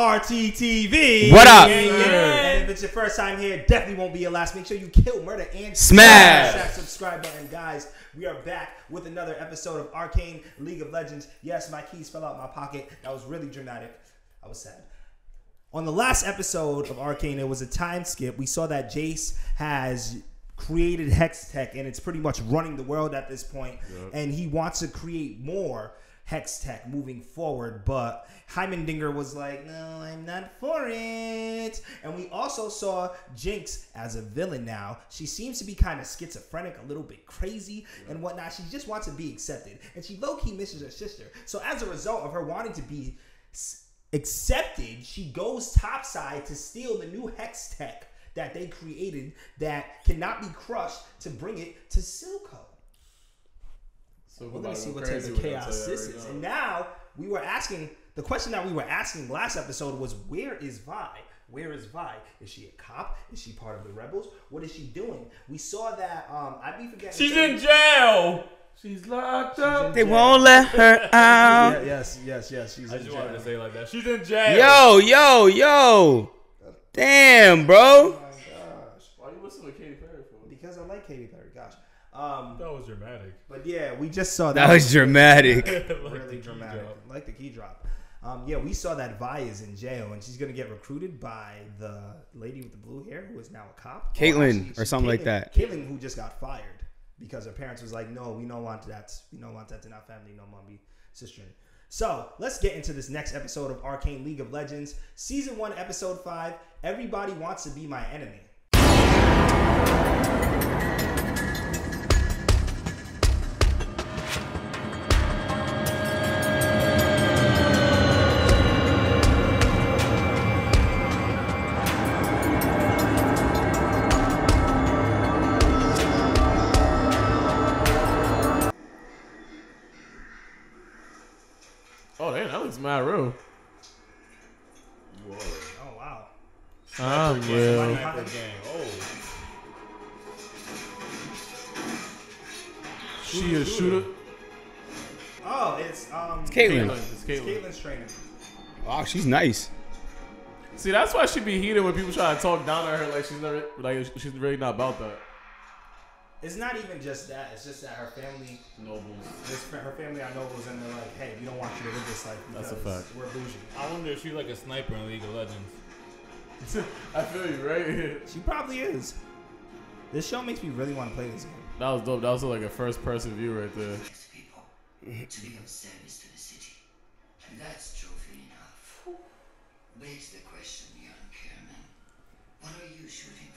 back. RTTV. What up? Yeah, yeah. And if it's your first time here, definitely won't be your last. Make sure you kill, murder, and Smash. that subscribe button, guys. We are back with another episode of Arcane League of Legends. Yes, my keys fell out my pocket. That was really dramatic. I was sad. On the last episode of Arcane, it was a time skip. We saw that Jayce has created Hextech, and it's pretty much running the world at this point. And he wants to create more Hextech moving forward. But Heimerdinger was like, "No, I'm not for it." And we also saw Jinx as a villain now. She seems to be kind of schizophrenic, a little bit crazy and whatnot. She just wants to be accepted, and she low key misses her sister. So as a result of her wanting to be accepted, she goes topside to steal the new Hextech that they created that cannot be crushed to bring it to Silco. So We're gonna see what type of chaos this is. And now we were asking the question that we were asking last episode was where is Vi? Where is Vi? Is she a cop? Is she part of the rebels? What is she doing? We saw that um I'd be forgetting. She's in jail. She's locked up. They won't let her out. Yeah, yes, yes, yes. She's I in just wanted to jail. say like that. She's in jail. Yo, yo, yo. Damn, bro. Oh my gosh. Why are you listen to Katy Perry for? Because I like Katy Perry, gosh. Um, That was dramatic. but yeah, we just saw That That was dramatic. really dramatic, like the key drop. Um, yeah, we saw that Vi is in jail and she's gonna get recruited by the lady with the blue hair who is now a cop, Caitlyn, Or or something like that. Caitlyn, who just got fired because her parents was like, "No, we don't want that. We don't want that in our family. No, mom, be sister." So let's get into this next episode of Arcane League of Legends, season one, episode five. Everybody wants to be my enemy. Oh room. that looks mad real. Oh wow! I'm Somebody real. hunting- She a shooter. Oh, it's um, It's Caitlyn. It's It's Caitlyn's trainer. Wow, she's nice. See, that's why she be heated when people try to talk down to her like she's never like she's really not about that. It's not even just that. It's just that her family, Nobles. this, her family are nobles, and they're like, "Hey, we don't want you to live this life because That's a fact. we're bougie." I wonder if she's like a sniper in League of Legends. I feel you, right? She probably is. This show makes me really want to play this game. That was dope. That was like a first person view right there. to people to be of service to the city. And that's trophy enough. Begs the question, young Chairman. What are you shooting for?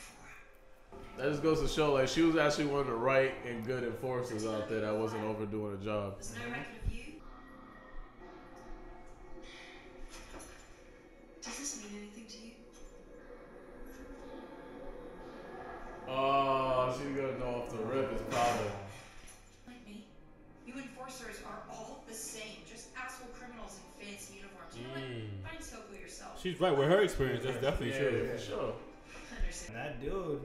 That just goes to show like she was actually one of the right and good enforcers out there that wasn't overdoing a job. There's no record of you. Does this mean anything to you? Oh, she's gonna know off the rip. is probably. Like me? You enforcers are all the same. Just asshole criminals in fancy uniforms. You know what? Mm. Find Silco yourself. She's right. With her experience, that's definitely Yeah, true. for sure. And that dude,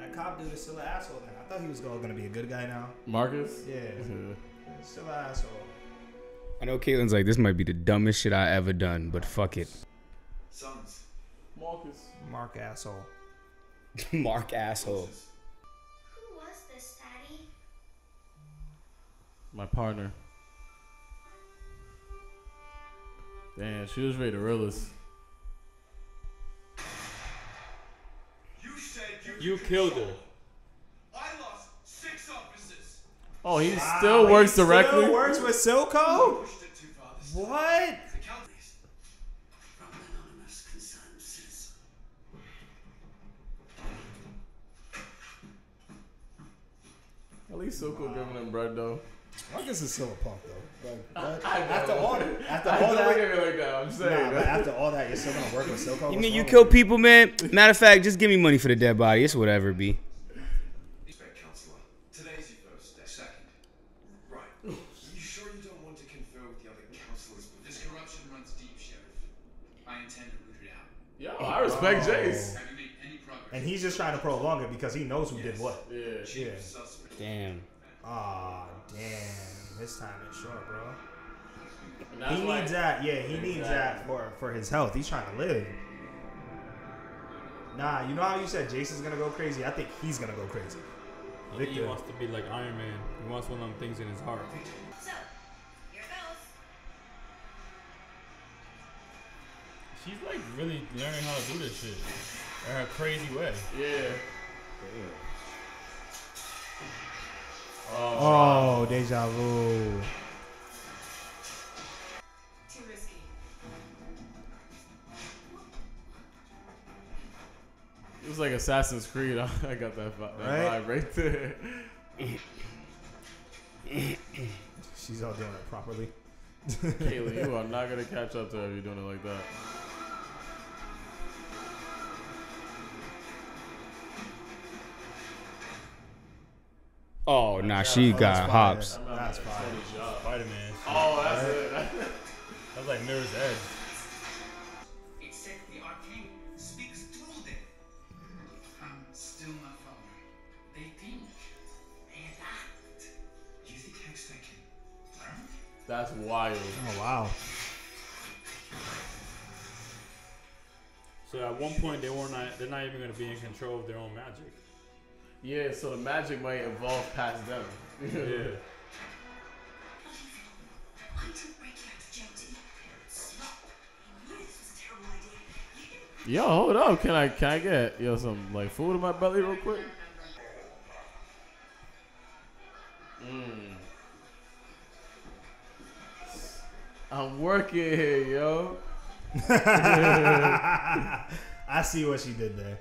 that cop dude is still an asshole. Man, I thought he was going to be a good guy now. Marcus. Yeah, Yeah. he's still an asshole. I know Caitlyn's like, this might be the dumbest shit I ever done, but fuck it. Sons, Marcus. Mark asshole. Mark asshole. Who was this, Daddy? My partner. Damn, she was ready to real us. You said you You killed her. I lost six officers. Oh, he still works Still directly. works with Silco. Pushed it too far this What? The counties. from an anonymous concerned citizen. At least Silco giving him bread though. Marcus it's still a punk though. Like, I after know. all, after I all don't look that, at me like that. I'm saying. nah, but after all that, you're still gonna work with Silco. You mean you kill people, man? Matter of fact, just give me money for the dead body. It's whatever, B. Respect, Today's your first day. Second. Right. You sure you don't want to confer with the other counselors? This corruption runs deep, Sheriff. I intend to root it out. Yo, I respect oh. Jayce. Have you made any progress? And he's just trying to prolong it because he knows who did what. Yeah. Yeah. Suspect. Damn. Aw, damn. This time is short, bro. He why- needs that. Yeah, he needs that for for his health. He's trying to live. Nah, you know how you said Jason's gonna go crazy? I think he's gonna go crazy. He wants to be like Iron Man. He wants one of them things in his heart. So, here goes. She's like really learning how to do this shit in her crazy way. Yeah. Oh, oh deja vu. Too risky. It was like Assassin's Creed. I got that, vi- that Right? vibe right there. She's all doing it properly. Kaylee, you are not gonna catch up to her if you're doing it like that. Oh, nah, she Oh, got that's hops. fire. That's fire. Spider Man. Oh, that's it. That's like Mirror's Edge. It said the arcane speaks through them. I'm still not following. They think. They act. You think Hextech can learn? That's wild. Oh wow. So at one point they were not. They're not even gonna be in control of their own magic. Yeah, so the magic might evolve past them. Yeah. I didn't break you out of jail, did you? Slop. I knew this was a terrible idea. Yo, hold up. Can I can I get yo some like food in my belly real quick? Mm. I'm working here, yo. I see what she did there.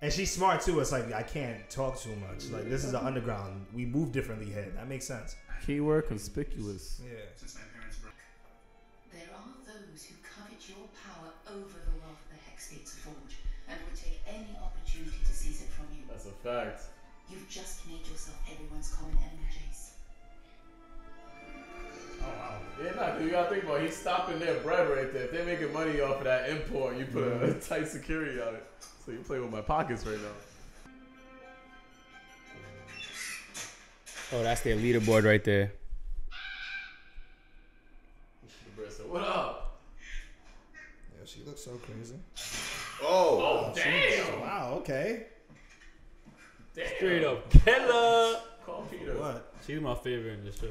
And she's smart too. It's like I can't talk too much. Like this is an underground. We move differently here. That makes sense. Keyword conspicuous. Yeah. Since my parents. There are those who covet your power over the wealth the Hexgates afford and would take any opportunity to seize it from you. That's a fact. You've just made yourself everyone's common enemy, Yeah, nah, 'cause you gotta think about it. he's stopping their bread right there. If they're making money off of that import, you put a tight security on it. So you play with my pockets right now. Oh, that's their leaderboard right there. The bread What up? Yeah, she looks so crazy. Oh, oh, oh damn! Wow. Okay. Damn. Straight up killer. Call Peter. What? She's my favorite in this show.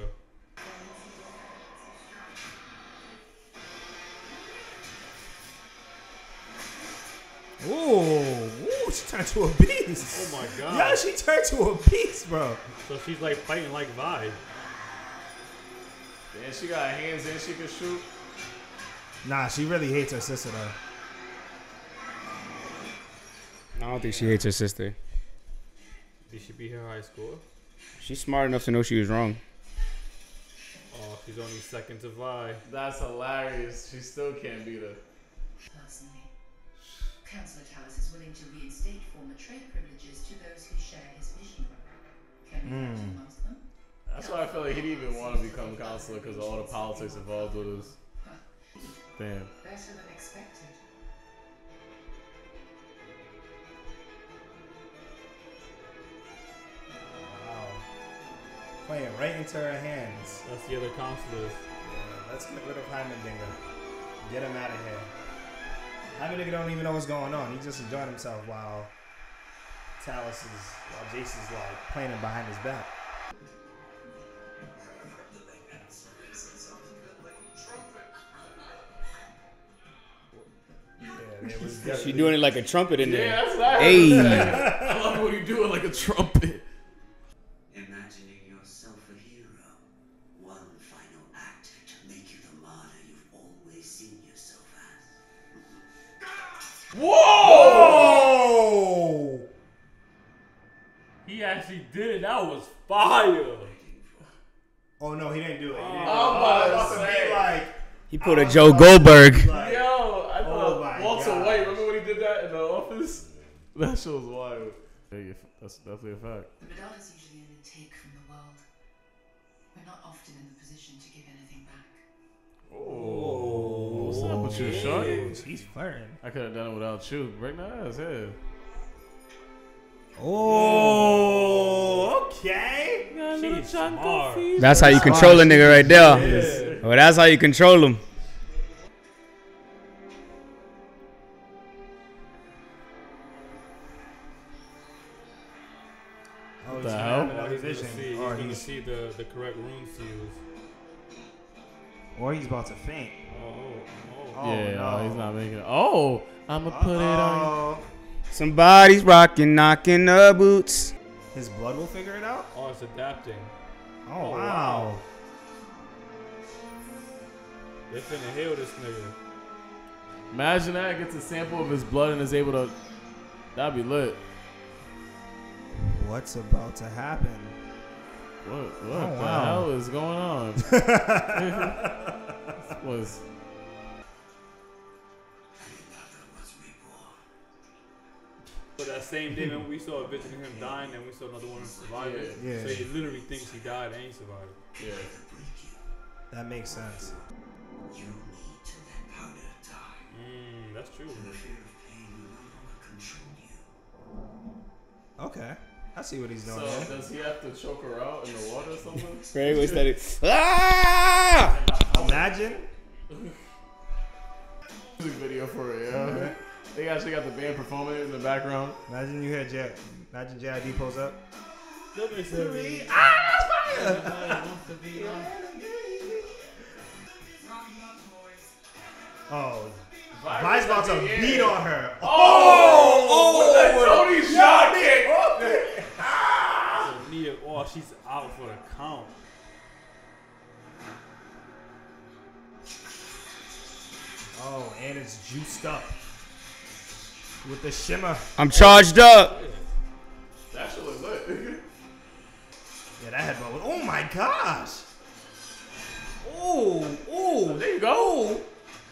Ooh, ooh, she turned to a beast. Oh my god. Yeah, she turned to a beast, bro. So she's like fighting like Vi. And she got hands and she can shoot. Nah, she really hates her sister though. I don't think she hates her sister. Did she beat her high score? She's smart enough to know she was wrong. Oh, she's only second to Vi. That's hilarious. She still can't beat her. Personally, Councillor Talis is willing to reinstate former trade privileges to those who share his vision. Can we match hmm. amongst them? That's why I feel like he didn't even want to become councillor because of all the politics involved with us. Damn. Better than expected. Wow. Playing right into our hands. That's the other counselors. Yeah, let's get rid of Heimerdinger. Get him out of here. Heimerdinger don't even know what's going on. He's just enjoying himself while Talis is, while Jason's like playing him behind his back. Yeah, there was She doing it like a trumpet in Yeah, there. that's what I Hey. I love when you do it like a trumpet. As. Oh! He actually did it. That was fire. Oh no, he didn't do it. He didn't oh, do it. I'm about to Oh, say. like, He pulled a Joe Goldberg. like Yo, I Oh thought my Walter gosh. White. Remember when he did that in the office? That shit was wild. That's definitely a fact. The Medardas usually only take from the world. We're not often in the position to give anything back. Oh, what's up with you, Shorty? She's flirting. I could have done it without you. Break my ass, yeah. Oh, oh okay. She's smart. That's how you control a nigga right there. Yeah. Well, that's how you control them. I'ma put it on. Somebody's rocking, knocking the boots. his blood will figure it out. oh, it's adapting. Oh, Oh, wow. wow. They finna heal this nigga. Imagine that gets a sample of his blood and is able to. That'd be lit. What's about to happen? What, what Oh, the wow. hell is going on? This was But that same day, when we saw a vision of him dying, and we saw another one surviving. Yeah. So he literally thinks he died and he survived. yeah. That makes sense. You need to let powder die. Mm, that's true. The fear of pain will no longer control you. Okay, I see what he's doing. So there. does he have to choke her out in the water or something? Right, what's that? Ah! Imagine. Music video for it, yeah. They actually got the band performing it in the background. Imagine you had J. Imagine JID pulls up. Ah, oh, Vi's about to beat on her. Oh, oh! oh Tony shot it. So Nia, oh, she's out for the count. Oh, and it's juiced up with the shimmer. I'm charged up. That shit was lit. Yeah, that headbutt was. Oh my gosh. Oh, oh, There you go.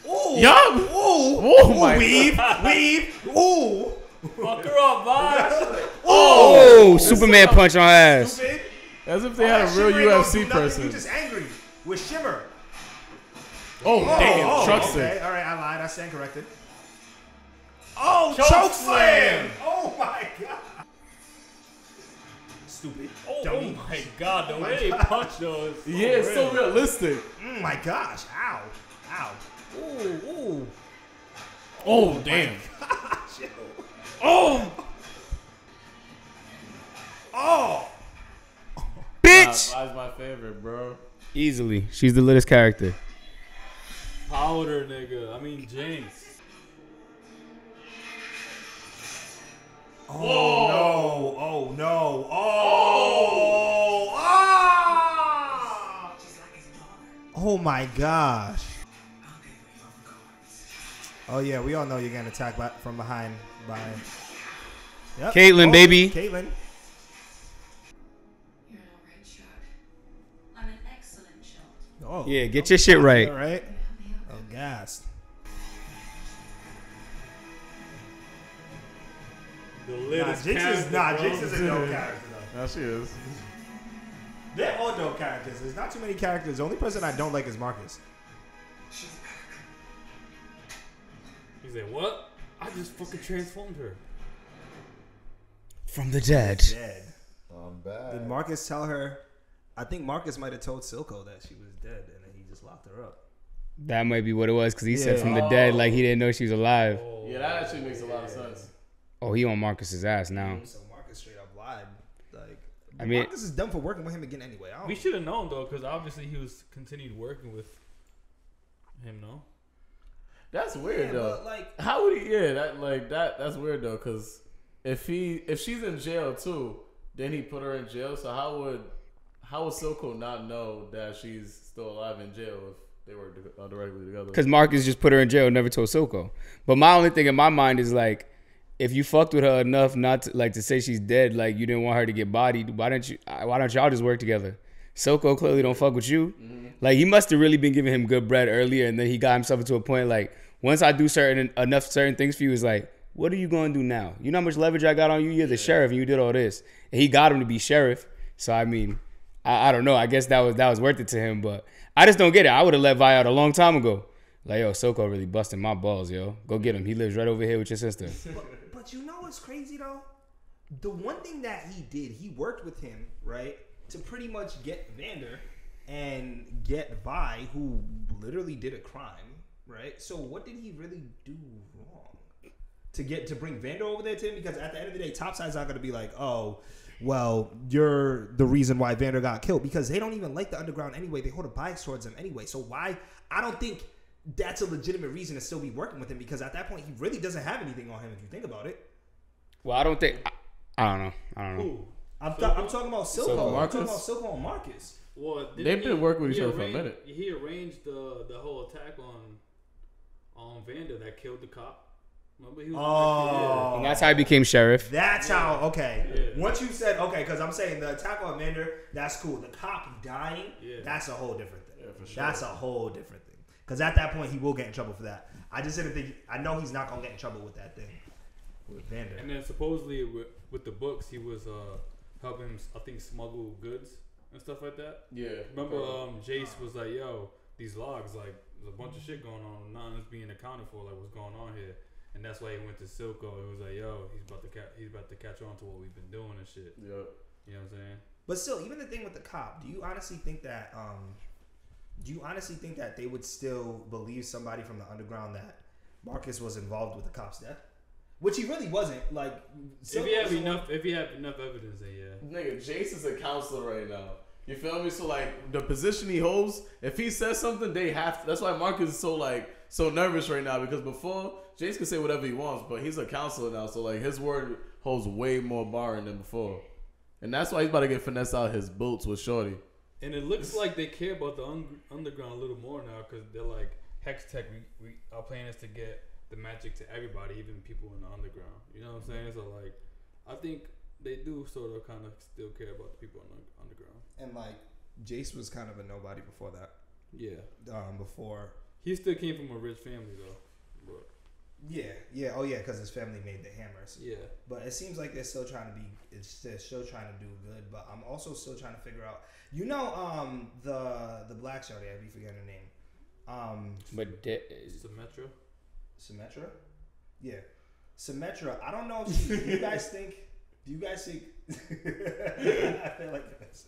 oh. Yup. Oh, Oh my weave, weave. Oh, Fuck her up, Vaz. Oh, Superman punch on her ass. stupid. As if they had a real shimmer ain't gonna UFC person. You just angry with shimmer. Oh, oh damn. oh, Truck okay. stick. All right, I lied. I stand corrected. Oh, Choke choke, slam. slam. Oh my god. Stupid. Oh, oh my god, the my way they punch though is so Yeah, it's so realistic. Mm, my gosh. Ow. Ow. Ooh, ooh. Oh, damn. Gosh. Oh. Oh. Bitch. That's my favorite, bro. Easily. She's the littest character. Powder, nigga. I mean, Jinx. Oh no. Oh no. Oh. Ah. She's like his daughter. Oh my gosh. I'll give her your regards. Oh yeah, we all know you're getting attacked by, from behind by. Yep. Caitlyn, Oh, baby. Caitlyn. You're an alright shot. I'm an excellent shot. Oh. Yeah, get your shit right. All right. Help me out. Oh, gas. The Nah, littest Jinx is character, nah. Jinx is a dope character though. Now she is. They're all dope characters. There's not too many characters. The only person I don't like is Marcus. She's back. He said, what? I just fucking transformed her. From the dead. Dead. I'm back. Did Marcus tell her? I think Marcus might have told Silco that she was dead, and then he just locked her up. That might be what it was because he said from the dead like he oh. didn't know she was alive. Oh. Yeah, that actually makes a lot of sense. Oh, he on Marcus's ass now. So Marcus straight up lied. Like, I mean- Marcus is done for working with him again anyway. I don't, We should have known though, because obviously he was continued working with him. No. That's weird yeah, though. but like, How would he? Yeah, that like that. That's weird though, because if he if she's in jail too, then he put her in jail. So how would how would Silco not know that she's still alive in jail if they were uh, directly together? Because Marcus just put her in jail, never told Silco. But my only thing in my mind is like, if you fucked with her enough not to like to say she's dead, like you didn't want her to get bodied, why don't you? Why don't y'all just work together? Silco clearly don't fuck with you. Mm-hmm. Like he must have really been giving him good bread earlier, and then he got himself into a point like once I do certain enough certain things for you, it's like, what are you gonna do now? You know how much leverage I got on you? You're the sheriff, and you did all this, and he got him to be sheriff. So I mean, I, I don't know. I guess that was that was worth it to him, but I just don't get it. I would have let Vi out a long time ago. Like yo, Silco really busting my balls, yo. Go get him. He lives right over here with your sister. but, you know what's crazy though? The one thing that he did, he worked with him right to pretty much get Vander, and get Vi, who literally did a crime, right? So what did he really do wrong to get to bring Vander over there to him? Because at the end of the day, Topside's not gonna be like, oh. Well, you're the reason why Vander got killed because they don't even like the underground anyway. They hold a bias towards him anyway. So why? I don't think that's a legitimate reason to still be working with him because at that point he really doesn't have anything on him if you think about it. Well, I don't think. I, I don't know. I don't know. Ooh. I'm, th- I'm talking about Silco. I'm talking Marcus? about Silco and Marcus. Well, They've been he- working with he each other for a arranged- minute. He arranged the the whole attack on on Vander that killed the cop. Remember he was Oh. And that's how he became sheriff. That's how. Okay. Yeah. Once you said okay, because I'm saying the attack on Vander, that's cool. The cop dying, Yeah. that's a whole different thing. Yeah, for sure. That's a whole different thing. Because at that point he will get in trouble for that. I just didn't think. I know he's not gonna get in trouble with that thing with Vander. And then supposedly with, with the books, he was uh, helping, him, I think, smuggle goods and stuff like that. Yeah. Remember, um, Jayce was like, "Yo, these logs, like, there's a bunch of shit going on. Nothing's being accounted for. Like, what's going on here?" And that's why he went to Silco. He was like, "Yo, he's about to ca- he's about to catch on to what we've been doing and shit." Yep. You know what I'm saying? But still, even the thing with the cop, do you honestly think that? Um, do you honestly think that they would still believe somebody from the underground that Marcus was involved with the cop's death? Which he really wasn't. Like, if Silco you have was the one- enough, if you have enough evidence, then yeah. Nigga, Jayce is a counselor right now. You feel me? So like the position he holds, if he says something, they have to. That's why Marcus is so like so nervous right now because before Jayce could say whatever he wants, but he's a counselor now, so like his word holds way more barring than before, and that's why he's about to get finesse out his boots with Shorty. And it looks like they care about the un- underground a little more now because they're like Hextech. We, we our plan is to get the magic to everybody, even people in the underground. You know what I'm saying? So like, I think they do sort of kind of still care about the people in the underground. and like Jayce was kind of a nobody before that. Yeah, Um, before he still came from a rich family though. But yeah, yeah, oh yeah, because his family made the hammers. yeah, But it seems like they're still trying to be. It's they're still trying to do good. But I'm also still trying to figure out. You know, um, the the black shorty. I be forgetting her name. Um, But de- Symmetra. Symmetra. Yeah, Symmetra. I don't know. If she, do you guys think? Do you guys think? I feel like this.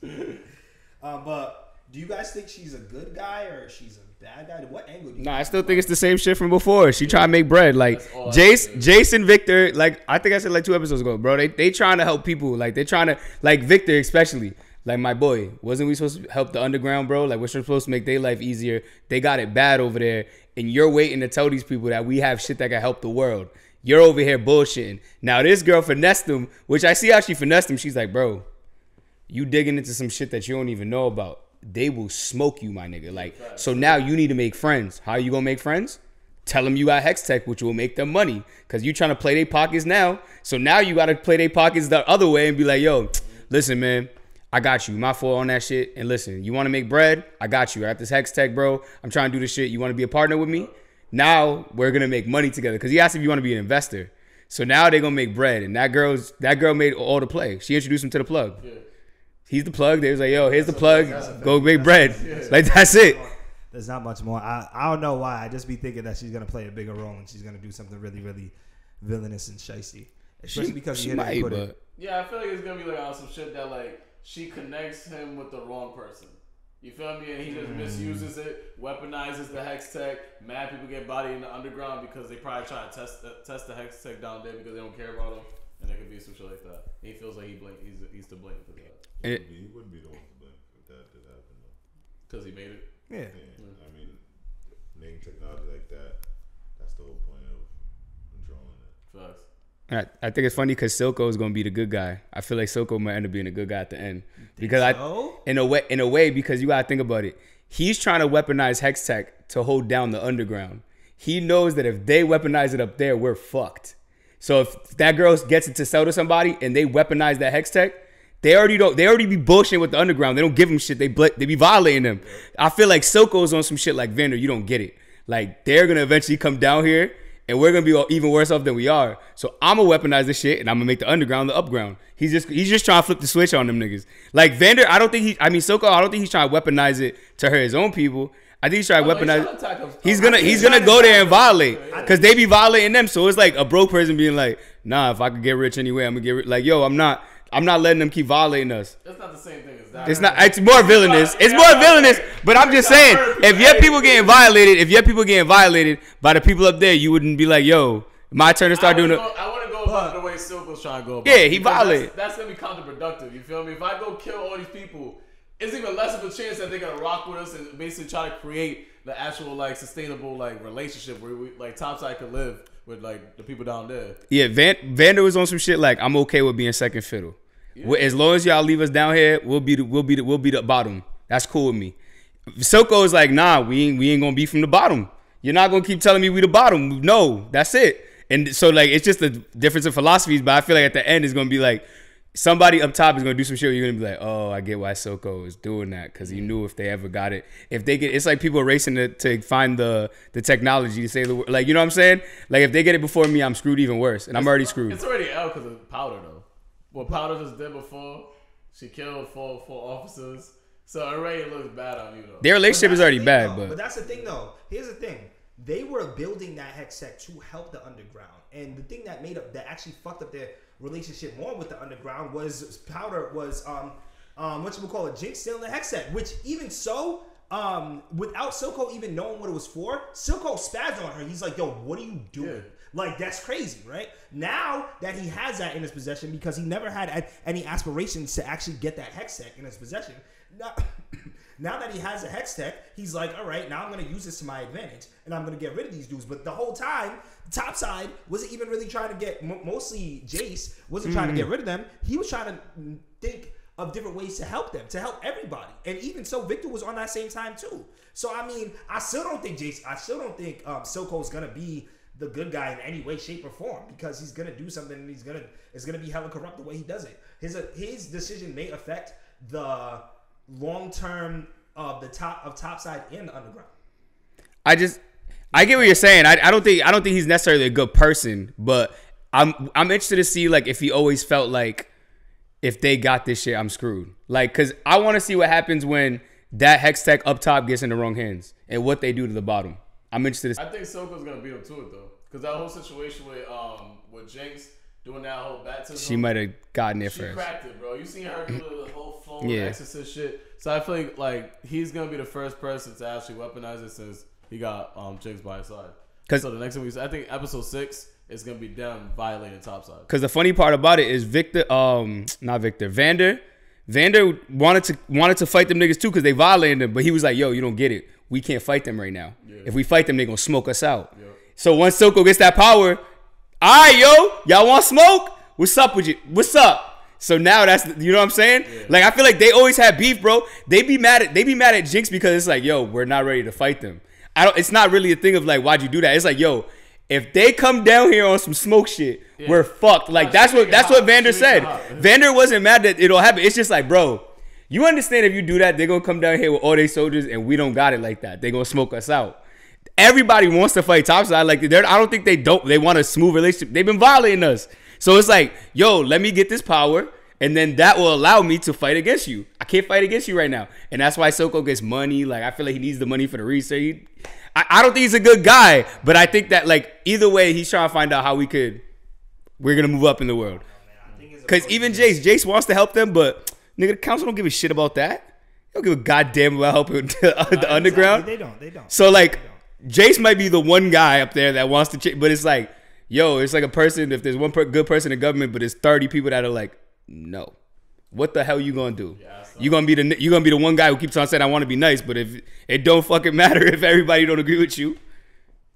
Um, but do you guys think she's a good guy or she's a bad guy? What angle do you? Nah, I still think it's the same shit from before. She trying to make bread. Like That's Jayce. Jason, Viktor. Like I think I said like two episodes ago, bro. They they trying to help people. Like they trying to like Viktor especially. Like my boy, wasn't we supposed to help the underground, bro? Like we're supposed to make their life easier. They got it bad over there, and you're waiting to tell these people that we have shit that can help the world. You're over here bullshitting. Now this girl finessed him, which I see how she finessed him. She's like, bro, you digging into some shit that you don't even know about. They will smoke you, my nigga. Like, so now you need to make friends. How you gonna make friends? Tell them you got Hextech, which will make them money. Cause you trying to play their pockets now. So now you gotta play their pockets the other way and be like, yo, listen, man, I got you. My fault on that shit. And listen, you wanna make bread? I got you. I got this Hextech, bro. I'm trying to do this shit. You wanna be a partner with me? Now we're gonna make money together. Cause he asked if you wanna be an investor. So now they're gonna make bread. And that girl's that girl made all the play. She introduced him to the plug. He's the plug. They was like, yo, here's the plug. Go make bread. Like that's it. There's not much more. I, I don't know why. I just be thinking that she's gonna play a bigger role and she's gonna do something really, really villainous and shisty. Especially because she you hit it and might, put it- Yeah, I feel like it's gonna be like on some shit that like she connects him with the wrong person. You feel me? And he just mm. misuses it, weaponizes the Hextech. Mad people get bodied in the underground because they probably try to test the, test the Hextech down there because they don't care about him, and there could be some shit like that. He feels like he blame, he's he's to blame for that And it- He wouldn't be the one to blame if that did happen though. because he made it. Yeah. Yeah, I mean, name technology like that, that's the whole point of controlling it. Facts. I, I think it's funny because Silco is gonna be the good guy. I feel like Silco might end up being a good guy at the end because I, in a way, in a way, because you gotta think about it. He's trying to weaponize Hextech to hold down the underground. He knows that if they weaponize it up there, we're fucked. So if that girl gets it to sell to somebody and they weaponize that Hextech, they already don't. They already be bullshitting with the underground. They don't give them shit. They bl- they be violating them. I feel like Silco's on some shit like Vander. You don't get it. Like they're gonna eventually come down here and we're gonna be all- even worse off than we are. So I'm gonna weaponize this shit and I'm gonna make the underground the upground. He's just he's just trying to flip the switch on them niggas. Like Vander, I don't think he. I mean Silco, I don't think he's trying to weaponize it to hurt his own people. I think he's trying to weaponize. trying to attack them. He's gonna he's he's gonna go there and violate because they be violating them. So it's like a broke person being like, "Nah, if I could get rich anyway, I'm gonna get rich." Like, yo, I'm not. I'm not letting them keep violating us. It's not the same thing as that. It's not. It's more villainous. It's more villainous. But I'm just saying, if your people getting violated, if your people getting violated by the people up there, you wouldn't be like, "Yo, my turn to start doing it." I want to go about the way Silk was trying to go about Yeah, he violated. That's, that's gonna be counterproductive. You feel me? If I go kill all these people, it's even less of a chance that they're gonna rock with us and basically try to create the actual like sustainable like relationship where we like topside could live with like the people down there. Yeah, Van Vander was on some shit like I'm okay with being second fiddle. Well, As long as y'all leave us down here, we'll be the we'll be the we'll be the bottom. That's cool with me. Silco is like, nah, we ain't we ain't gonna be from the bottom. You're not gonna keep telling me we the bottom. No, that's it. And so like it's just a difference in philosophies, but I feel like at the end it's gonna be like somebody up top is gonna do some shit. Where you're gonna be like, oh, I get why Silco is doing that because he knew if they ever got it, if they get, it's like people racing to, to find the the technology to say the word. Like you know what I'm saying? Like if they get it before me, I'm screwed even worse, and I'm already screwed. It's already out because of Powder though. What Powder just did before, she killed four four officers. So it already looks bad on you though. Their relationship is already the thing, bad, though. but but that's the thing though. Here's the thing: they were building that Hextech to help the underground, and the thing that made up that actually fucked up their relationship more with the underground was Powder was um um what you call it Jinx stealing the Hextech, which even so. Um, without Silco even knowing what it was for, Silco spazzed on her. He's like, "Yo, what are you doing?" Yeah. Like that's crazy, right? Now that he has that in his possession, because he never had any aspirations to actually get that Hextech in his possession. Now, now that he has a Hextech, he's like, all right, now I'm gonna use this to my advantage, and I'm gonna get rid of these dudes. But the whole time, Topside wasn't even really trying to get. mo- Mostly, Jayce wasn't trying to get rid of them. He was trying to mm, think of different ways to help them, to help everybody. And even so, Viktor was on that same time too. So I mean, I still don't think Jayce. I still don't think um, Silco's gonna be the good guy in any way, shape, or form because he's gonna do something and he's gonna it's gonna be hella corrupt the way he does it. His uh, his decision may affect the long term of the top of topside and the underground. I just I get what you're saying. I, I don't think I don't think he's necessarily a good person, but I'm I'm interested to see like if he always felt like if they got this shit, I'm screwed. Like, cause I want to see what happens when that Hextech up top gets in the wrong hands and what they do to the bottom. I'm interested. To I think Silco's gonna beat him to it though, because that whole situation with um with Jinx doing that whole baptism. she might have gotten there She first. cracked it, bro. You seen her do the whole phone Yeah. exorcist shit. So I feel like like he's gonna be the first person to actually weaponize it since he got um Jinx by his side. 'Cause- so the next one we I think episode six is gonna be them violating topside. Cause the funny part about it is Viktor, um, not Viktor, Vander, Vander wanted to wanted to fight them niggas too because they violated him, but he was like, "Yo, you don't get it. We can't fight them right now. If we fight them, they gonna smoke us out." So once Silco gets that power, all right, yo, y'all want smoke? What's up with you? What's up? So now that's you know what I'm saying. Like I feel like they always have beef, bro. They be mad at they be mad at Jinx because it's like, yo, we're not ready to fight them. I don't. It's not really a thing of like, why'd you do that? It's like, yo, if they come down here on some smoke shit, we're fucked. Like that's what that's hot. what Vander She said. hot. Vander wasn't mad that it'll happen. It's just like, bro, you understand if you do that, they're gonna come down here with all their soldiers and we don't got it like that. They're gonna smoke us out. Everybody wants to fight topside. Like they're, I don't think they don't. They want a smooth relationship. They've been violating us. So it's like, yo, let me get this power, and then that will allow me to fight against you. I can't fight against you right now, and that's why Silco gets money. Like I feel like he needs the money for the research. He- I, I don't think he's a good guy, but I think that like either way, he's trying to find out how we could. We're gonna move up in the world. Cause even Jayce, Jayce wants to help them, but nigga, the council don't give a shit about that. They don't give a goddamn about helping the, the underground. They don't. They don't. So like, Jayce might be the one guy up there that wants to, change, but it's like, yo, it's like a person. If there's one per- good person in government, but there's thirty people that are like, no, what the hell you gonna do? you gonna be the you gonna be the one guy who keeps on saying I want to be nice, but if it don't fucking matter if everybody don't agree with you,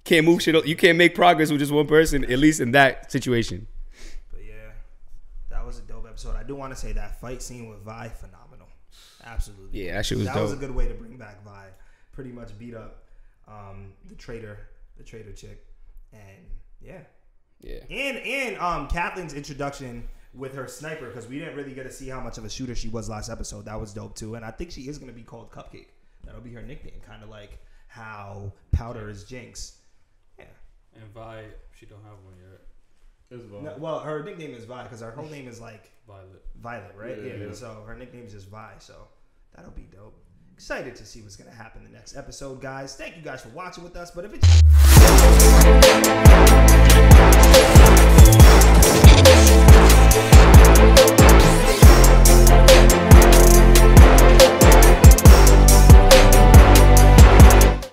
can't move shit. You can't make progress with just one person, at least in that situation. But yeah, that was a dope episode. I do want to say that fight scene with Vi phenomenal. Absolutely. Yeah, that shit was that was a good way to bring back Vi. Pretty much beat up um, the traitor, the traitor chick, and yeah, Yeah. and and um Kathleen's introduction with her sniper because we didn't really get to see how much of a shooter she was last episode. That was dope too, and I think she is gonna be called Cupcake. That'll be her nickname, kind of like how Powder is Jinx. Yeah. And Vi, she don't have one yet. It's No, well. well, her nickname is Vi because her whole name is like Violet. Violet, right? Yeah, Yeah. yeah. So her nickname is just Vi. So that'll be dope excited to see what's going to happen in the next episode, guys. Thank you guys for watching with us. But if it's.